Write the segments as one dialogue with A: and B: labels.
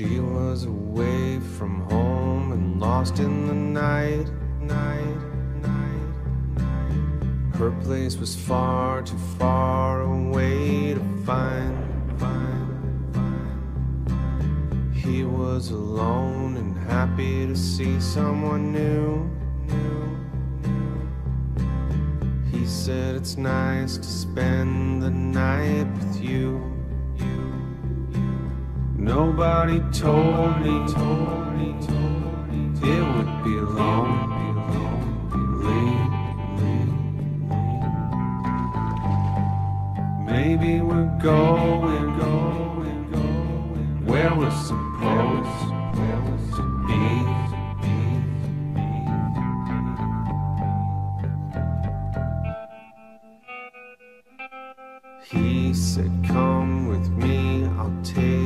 A: She was away from home and lost in the night, night, night, night. Her place was far too far away to find, find, find. He was alone and happy to see someone new, new, new. He said it's nice to spend the night with you. Nobody told me, told me, told me it would be lonely. Maybe we're going, going, going where we're supposed to be. He said, Come with me, I'll take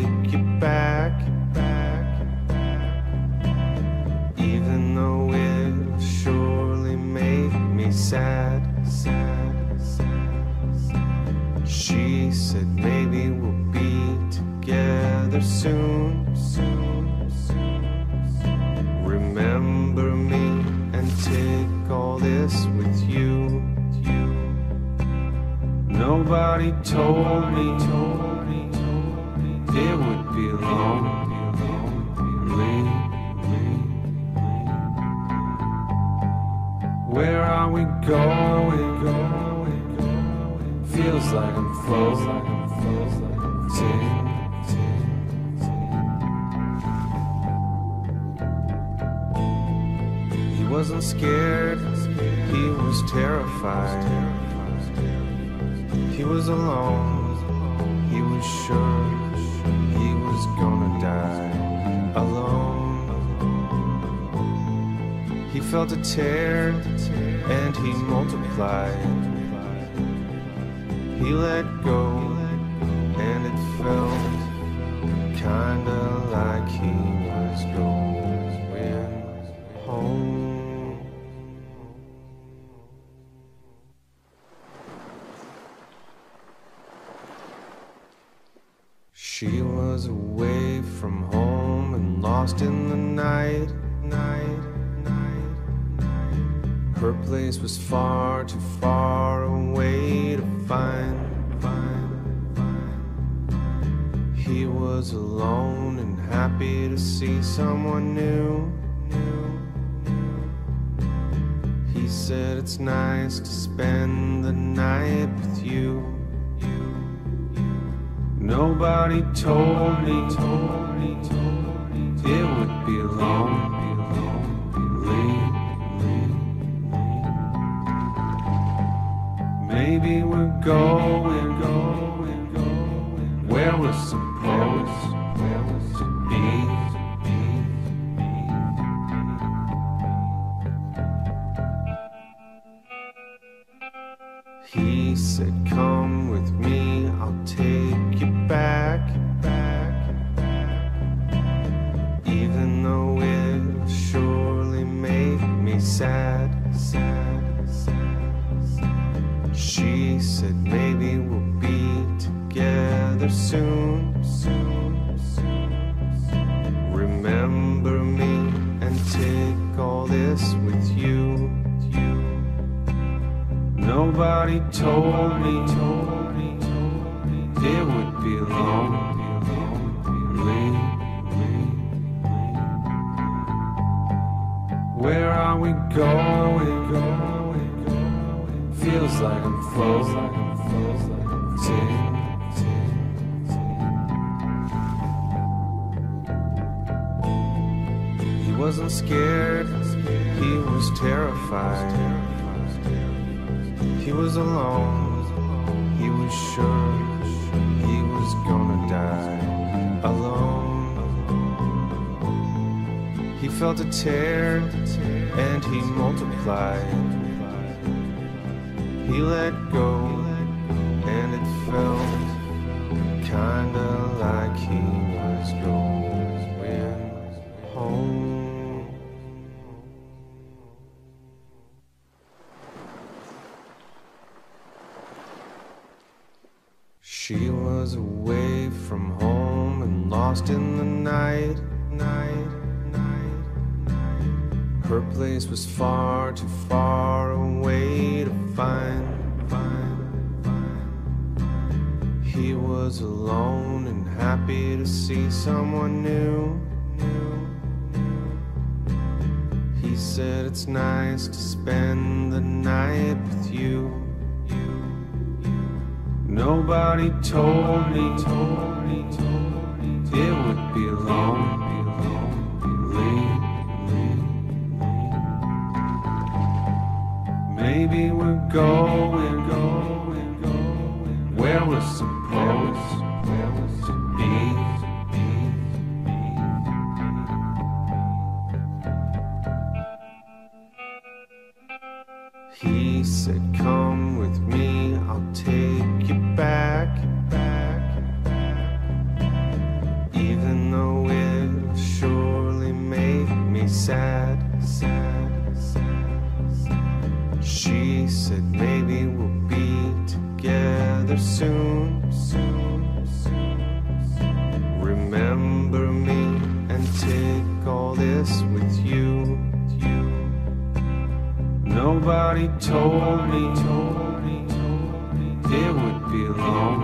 A: He wasn't scared, he was terrified. He was alone, he was sure he was gonna die alone. He felt a tear and he multiplied. He let go felt kinda like he was going home. She was away from home and lost in the night, night, night, night. Her place was far too far away to find, find, He was alone and happy to see someone new. He said it's nice to spend the night with you. Nobody told me, told me, told me it would be lonely. Maybe we're going, going, going where we're supposed He said, Come with me, I'll take you back, wasn't scared, he was terrified. He was alone, he was sure he was gonna die alone. He felt a tear and he multiplied. He let go and it felt kinda like he was going place was far too far away to find. He was alone and happy to see someone new. He said it's nice to spend the night with you. Nobody told me, told me, told me it would be long, Maybe we're going, going, going. Where we're supposed told me, told me, told me it would be long,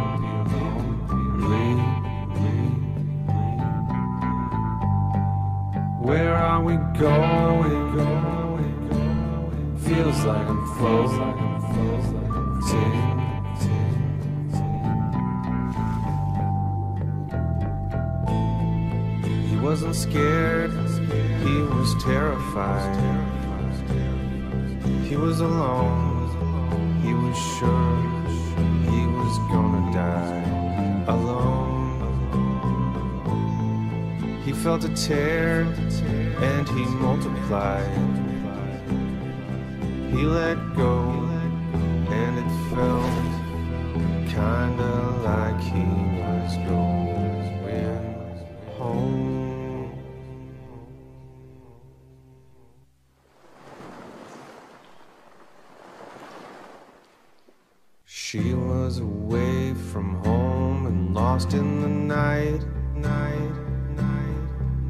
A: Where are we going? going? Feels like I'm floating. He wasn't scared, he was terrified. He was alone, he was sure he was gonna die alone. He felt a tear and he multiplied. He let go and it felt kinda like he was going was away from home and lost in the night, night, night,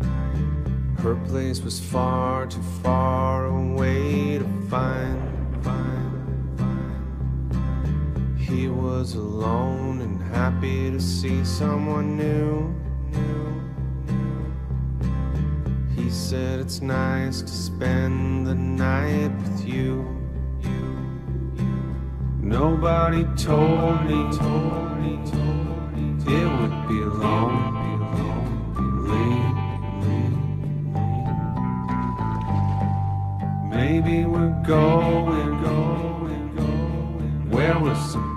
A: night. Her place was far too far away to find, find, find. He was alone and happy to see someone new, new, new. He said it's nice to spend the night with you, you. Nobody told me, told me, told me it would be long, be lonely Maybe we're going, going, going where we're supposed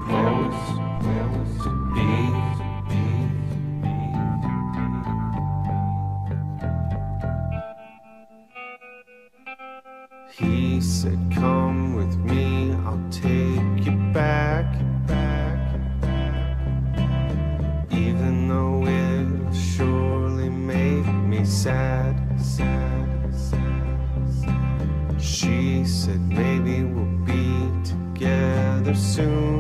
A: sad, sad, sad, sad. She said, Maybe we'll be together soon, soon,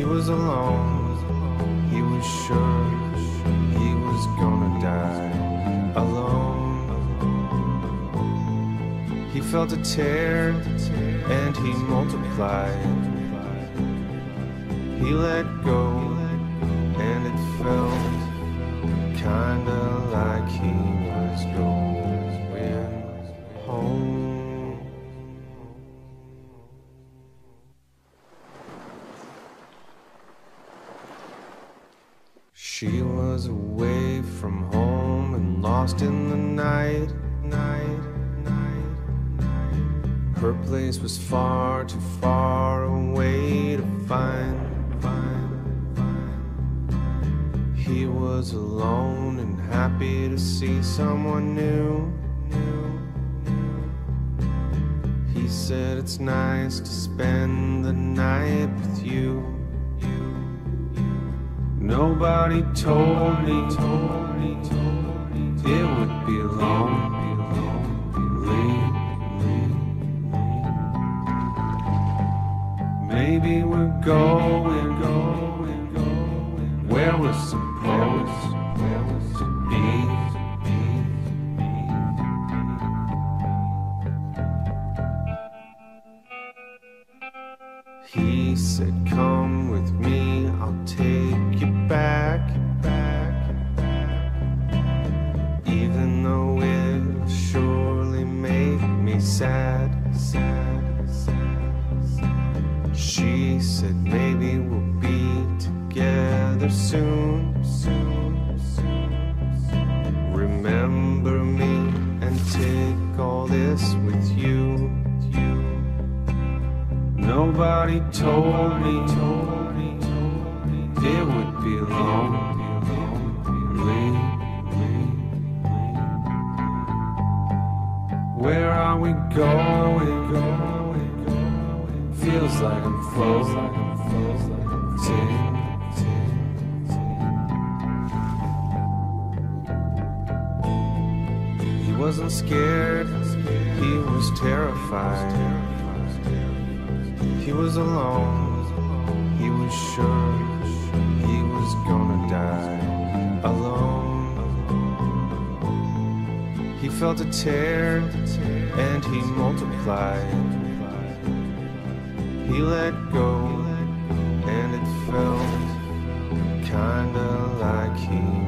A: He was alone, he was sure he was gonna die alone. He felt a tear and he multiplied. He let go and it felt kinda like he was going home. Was away from home and lost in the night, night, night, night. Her place was far too far away to find. find, find. He was alone and happy to see someone new. He said it's nice to spend the night with you. Nobody told me, told me, told me it would be lonely. Maybe we're going, going, going where we're supposed She said, Maybe we'll be together soon, soon, soon. Remember me and take all this with you. Nobody told me it would be lonely. Where are we going? Feels like I'm floating. He wasn't scared, he was terrified. He was alone, he was sure felt a tear and he multiplied. He let go and it felt kinda like he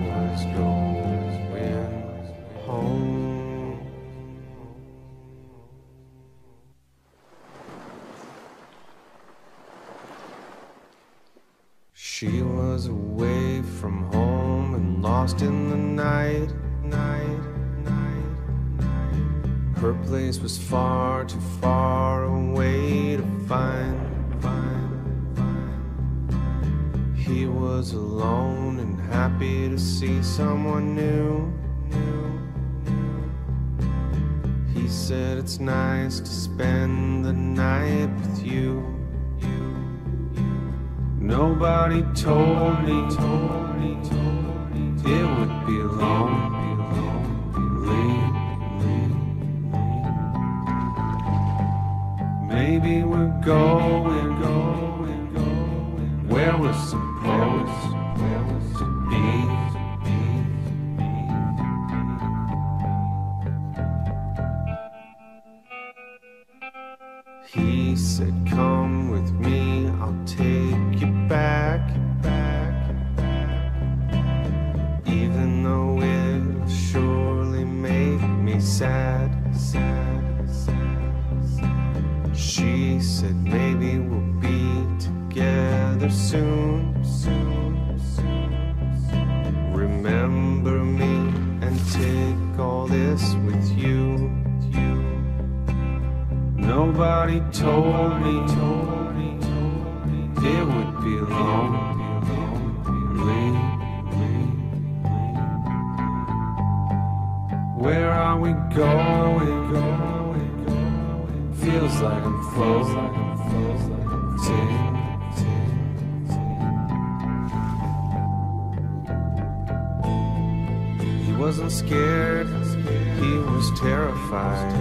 A: place was far too far away to find, find, find. He was alone and happy to see someone new. He said it's nice to spend the night with you. Nobody told me, told me, told me it would be lonely. Maybe we're going, going, going. Where we're supposed We'll be together soon, soon, soon, soon. Remember me and take all this with you, you. Nobody told me, told me, told it would be. Where are we going? Feels like I'm floating. He wasn't scared, he was terrified.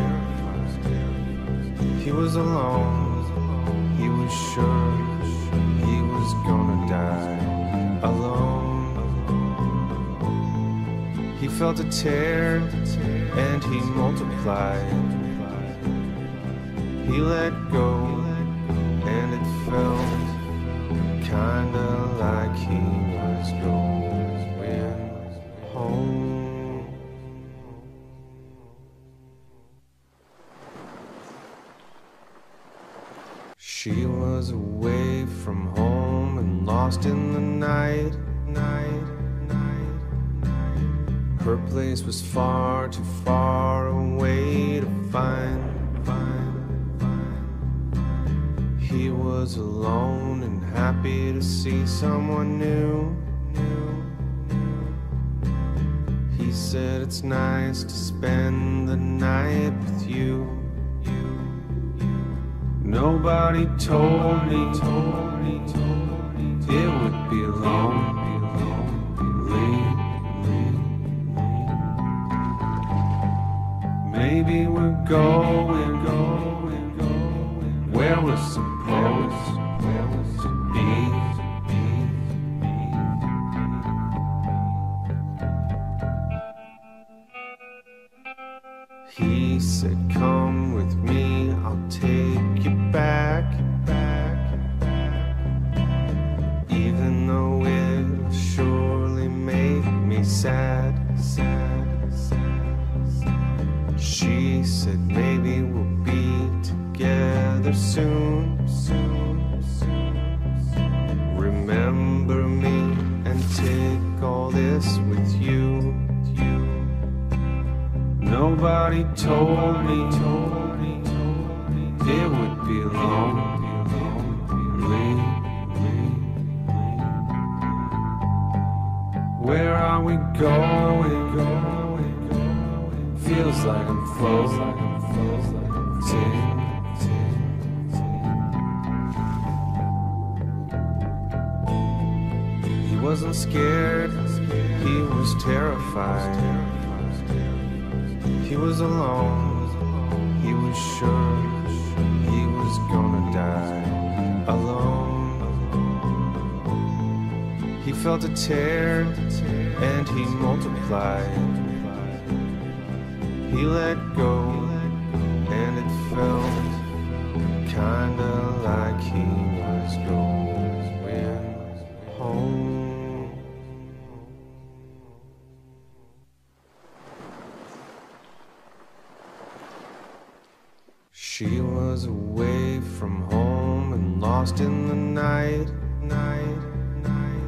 A: He was alone, he was sure he was gonna die alone. He felt a tear and he multiplied. He let go felt kinda like he was going home. She was away from home and lost in the night, night, night, night. Her place was far too far away to find. He was alone and happy to see someone new. He said it's nice to spend the night with you. Nobody told me, told me, told me it would be lonely. Maybe we're going, going, going where we're supposed this with you. Nobody told me, told terrified. He was alone, he was sure he was gonna die alone. He felt a tear and he multiplied. He let go and it felt kinda like he lost in the night, night, night,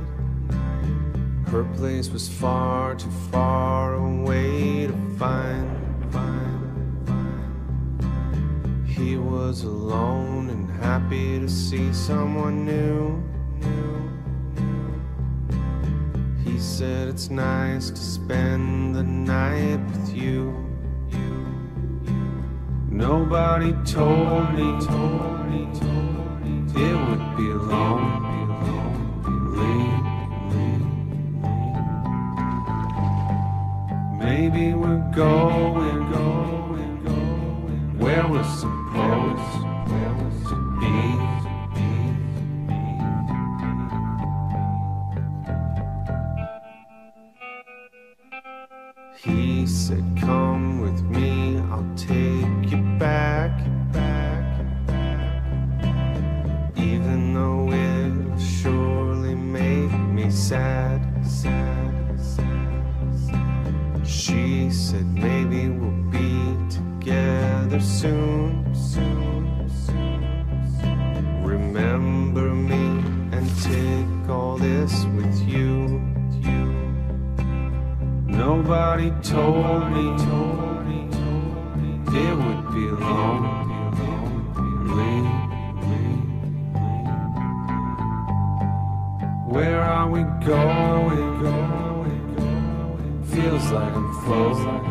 A: night. Her place was far too far away to find, find, find. He was alone and happy to see someone new, new, new. He said it's nice to spend the night with you. Nobody told me, Maybe Nobody told me, told me, told me it would be lonely. Where are we going? Feels like I'm floating.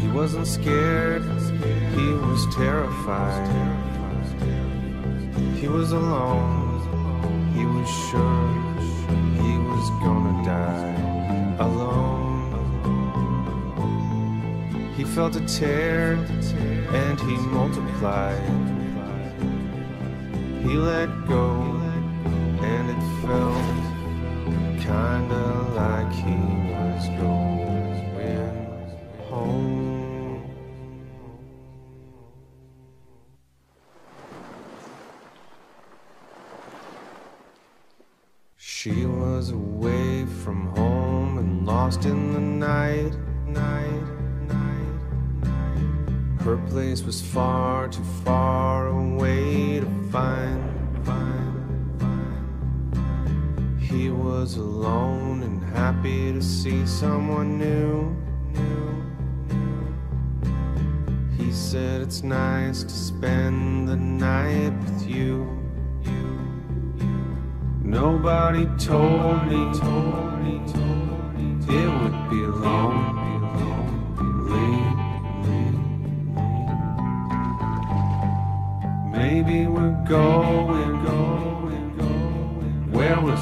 A: He wasn't scared, he was terrified. He was alone, he was sure he was gonna die alone. He felt a tear and he multiplied. He let go was away from home and lost in the night, night, night, night. Her place was far too far away to find, find, find. He was alone and happy to see someone new, He said it's nice to spend the night with you. Nobody told me, told me, told me it would be lonely. Maybe we're going, going, going where we're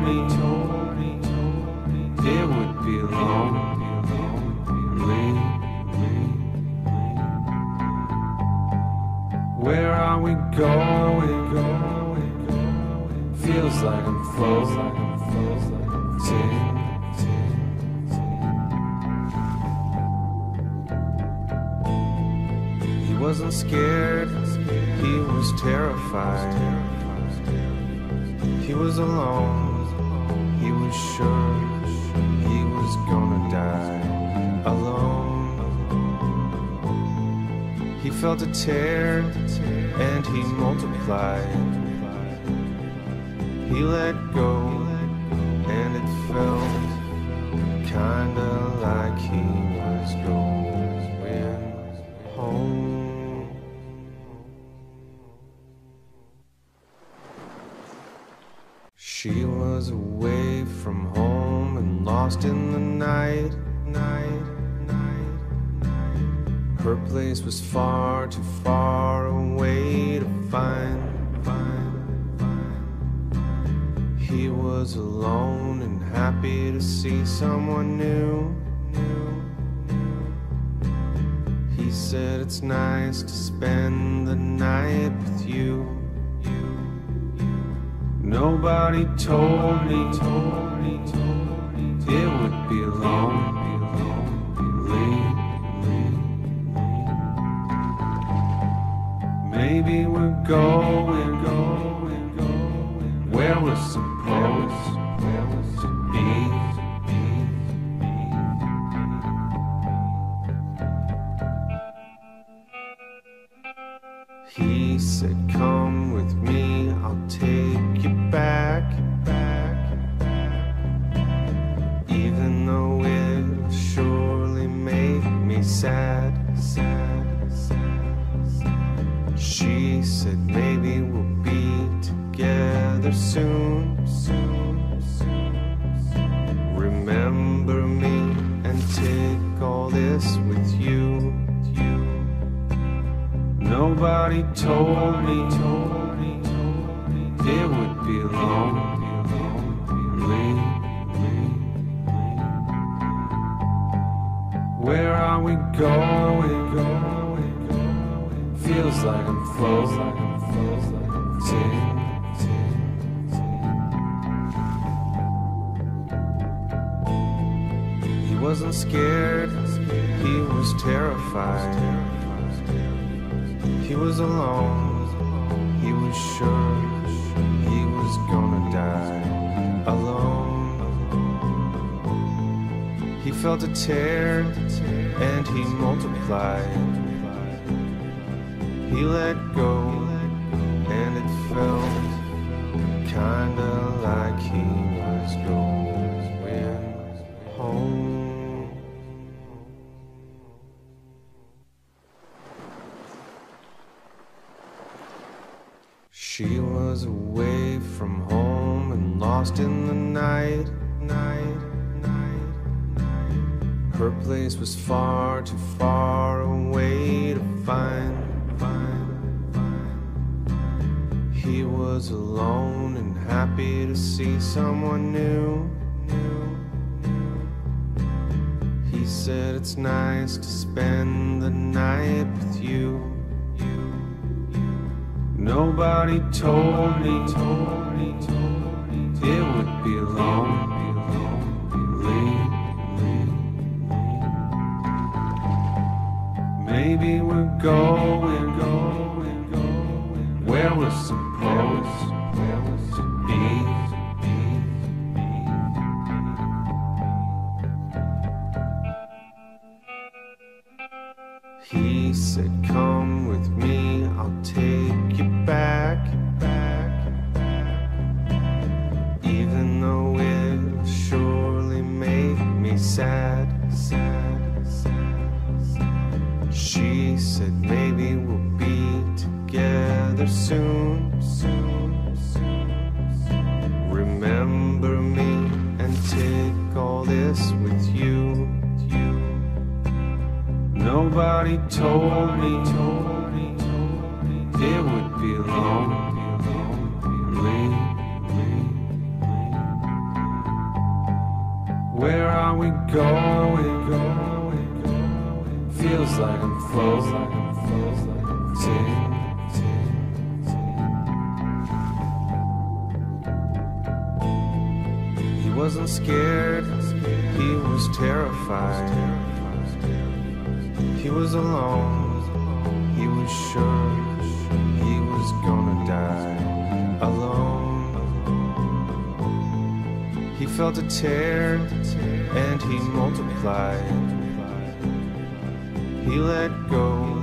A: me, it would be lonely. Where are we going? Feels like I'm floating. He wasn't scared, he was terrified. He was alone, was sure he was gonna die alone. He felt a tear and he multiplied. He let go and it felt kinda like he was going home. She was away from home and lost in the night, night, night, night. Her place was far too far away to find, find, find. He was alone and happy to see someone new, new, new. He said it's nice to spend the night with you. Nobody told me, told it would be lonely. Maybe we're going, going, going where we're supposed Where are we going? Feels like I'm floating. He wasn't scared, he was terrified. He was alone, he was sure he was gonna die alone. He felt a tear and he multiplied. He let go and it felt kinda like he was going home. She was away from home and lost in the night, night. Her place was far too far away to find, find, find. He was alone and happy to see someone new. He said it's nice to spend the night with you. Nobody told me told me, told me it would be lonely. Going, going, going where we're supposed to be. He said, Come like. He wasn't scared, he was terrified. He was alone, he was sure he was gonna die alone. He felt a tear and he multiplied. He let go